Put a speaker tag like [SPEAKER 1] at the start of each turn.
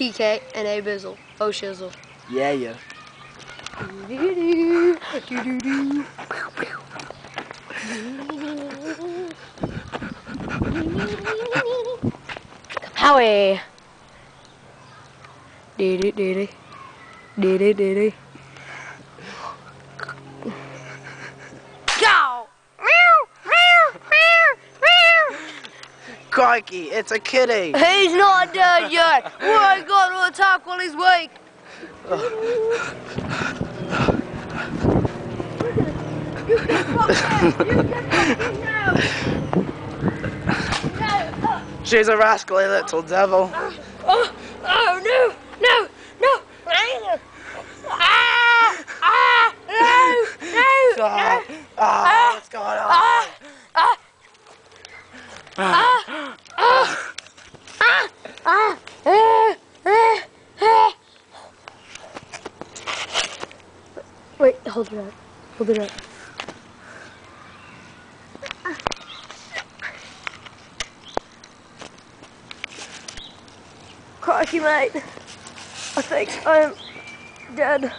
[SPEAKER 1] TK, and A Bizzle. Oh shizzle.
[SPEAKER 2] Yeah, yeah.
[SPEAKER 1] Howie. Did it, did it. Did it, did it.
[SPEAKER 2] Crikey, it's a kitty.
[SPEAKER 1] He's not dead yet. We ain't got to attack while he's weak.
[SPEAKER 2] She's a rascally little devil.
[SPEAKER 1] Oh, oh no, no, no. Ah, ah, no, no,
[SPEAKER 2] Ah,
[SPEAKER 1] no.
[SPEAKER 2] ah, what's going on?
[SPEAKER 1] Ah, ah, ah, ah, ah, ah, eh, eh, eh. Wait, hold it up. Hold it up. Crikey, mate. I think I'm dead.